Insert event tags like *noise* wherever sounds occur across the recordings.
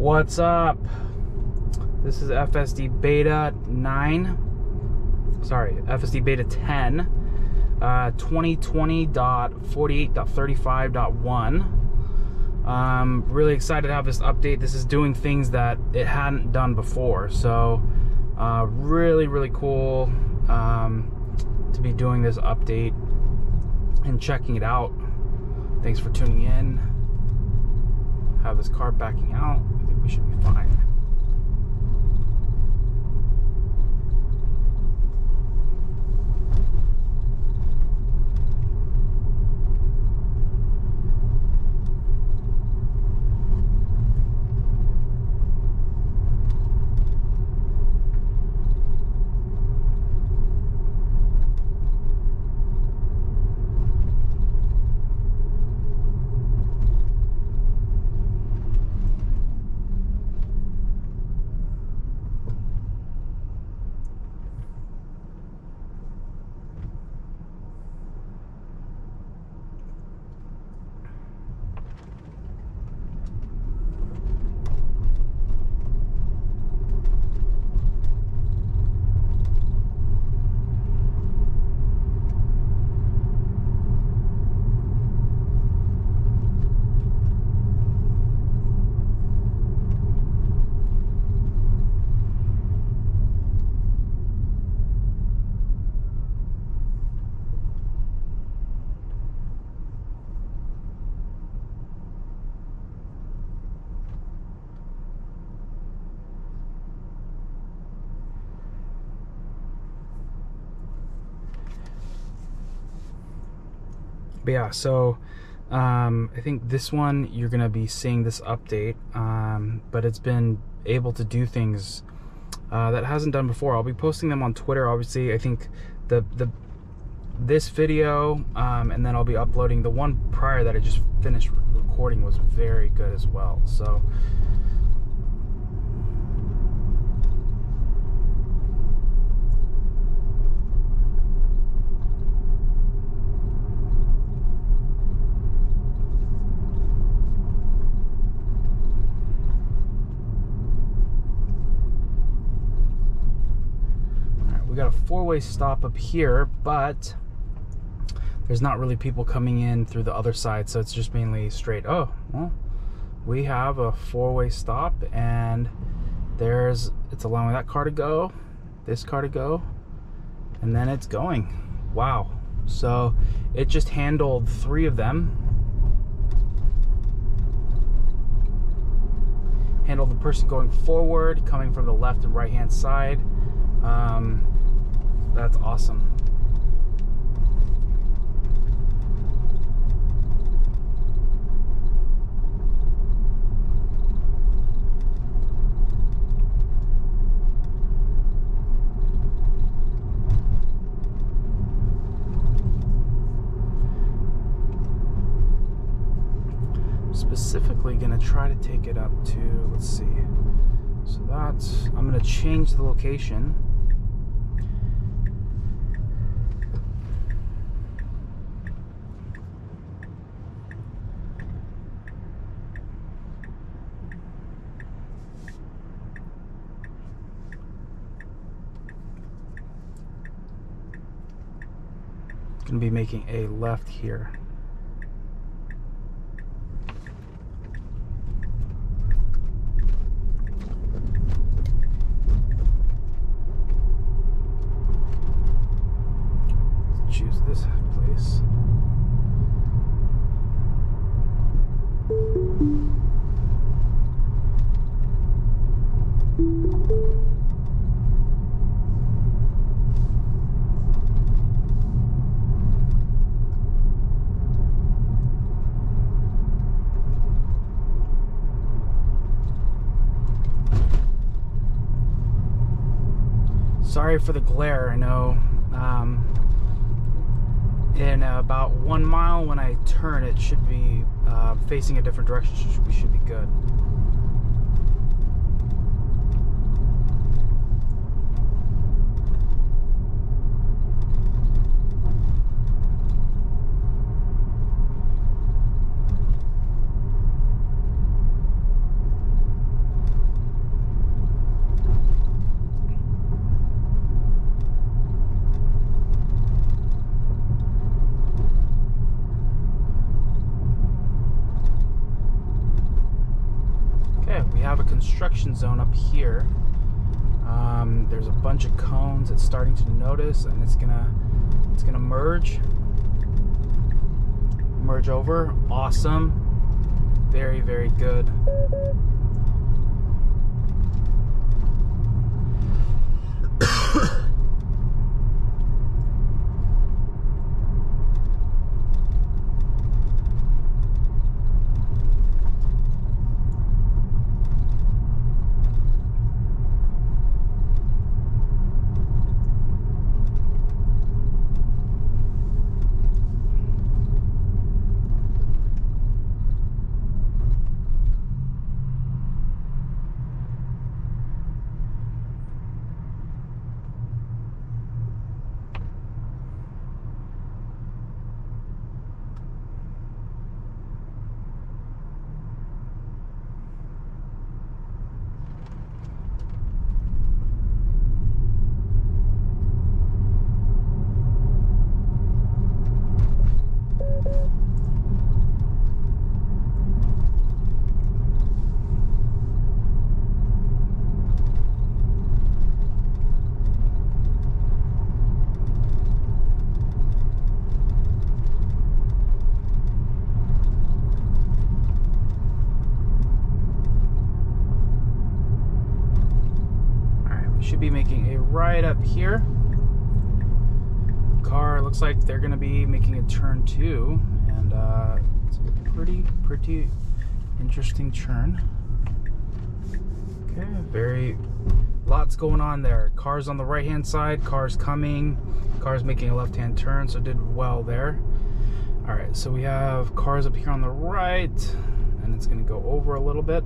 What's up? This is FSD Beta 9. Sorry, FSD Beta 10. Uh, 2020.48.35.1. I'm really excited to have this update. This is doing things that it hadn't done before. So, uh, really, really cool um, to be doing this update and checking it out. Thanks for tuning in. Have this car backing out we should be fine. But yeah, so um, I think this one you're gonna be seeing this update, um, but it's been able to do things uh, that hasn't done before. I'll be posting them on Twitter. Obviously, I think the the this video um, and then I'll be uploading the one prior that I just finished recording was very good as well. So got a four-way stop up here, but there's not really people coming in through the other side, so it's just mainly straight. Oh, well, we have a four-way stop, and there's it's allowing that car to go, this car to go, and then it's going. Wow. So it just handled three of them. Handled the person going forward, coming from the left and right hand side. Um, that's awesome. specifically going to try to take it up to, let's see. So that's, I'm going to change the location. Going to be making a left here. Sorry for the glare. I know um, in about one mile when I turn, it should be uh, facing a different direction. We should be good. Construction zone up here. Um, there's a bunch of cones it's starting to notice, and it's gonna it's gonna merge merge over. Awesome. Very very good. should be making a right up here. Car looks like they're going to be making a turn too, and uh, it's a pretty, pretty interesting turn. Okay, very lots going on there. Cars on the right hand side, cars coming, cars making a left hand turn, so did well there. All right, so we have cars up here on the right, and it's going to go over a little bit.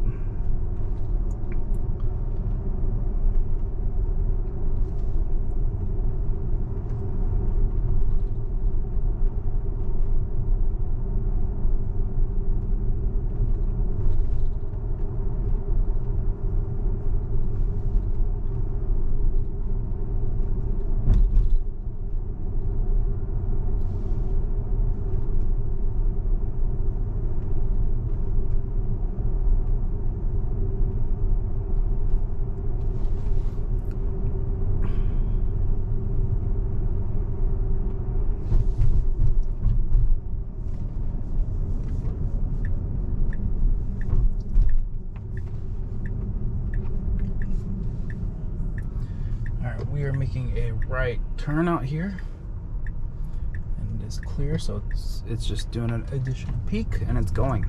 we are making a right turn out here. And it is clear so it's it's just doing an additional peek and it's going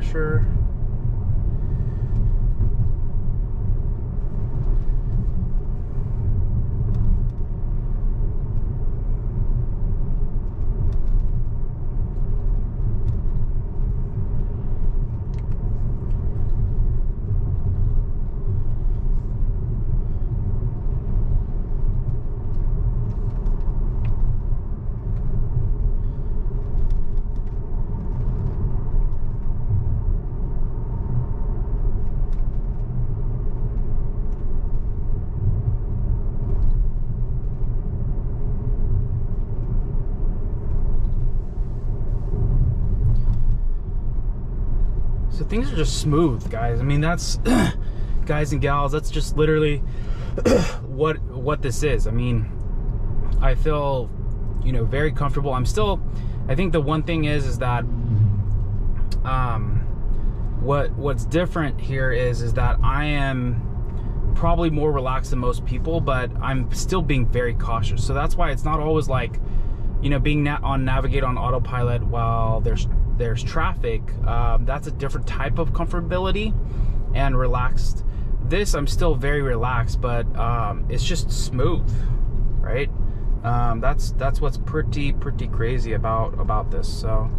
pressure. Things are just smooth, guys. I mean, that's *clears throat* guys and gals. That's just literally *clears throat* what what this is. I mean, I feel you know very comfortable. I'm still. I think the one thing is is that um, what what's different here is is that I am probably more relaxed than most people, but I'm still being very cautious. So that's why it's not always like you know being na on navigate on autopilot while there's there's traffic, um, that's a different type of comfortability and relaxed. This, I'm still very relaxed, but um, it's just smooth, right? Um, that's that's what's pretty pretty crazy about about this. So.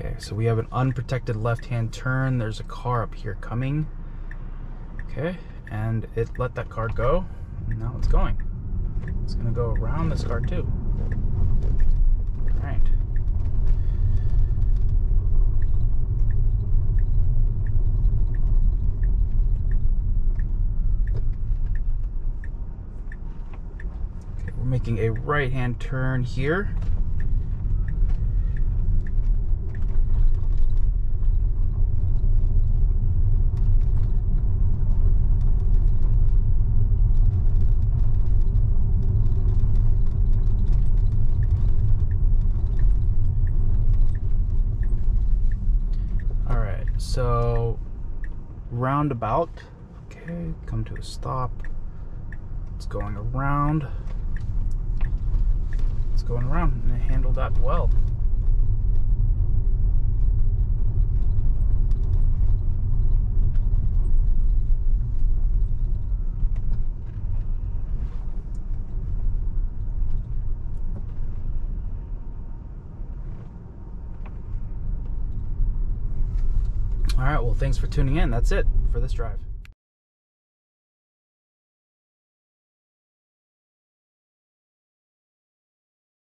Okay, so we have an unprotected left-hand turn. There's a car up here coming. Okay, and it let that car go. Now it's going. It's gonna go around this car too. All right. Okay, we're making a right-hand turn here. All right, so roundabout. Okay, come to a stop. It's going around. It's going around, and it handled that well. All right, well, thanks for tuning in. That's it for this drive.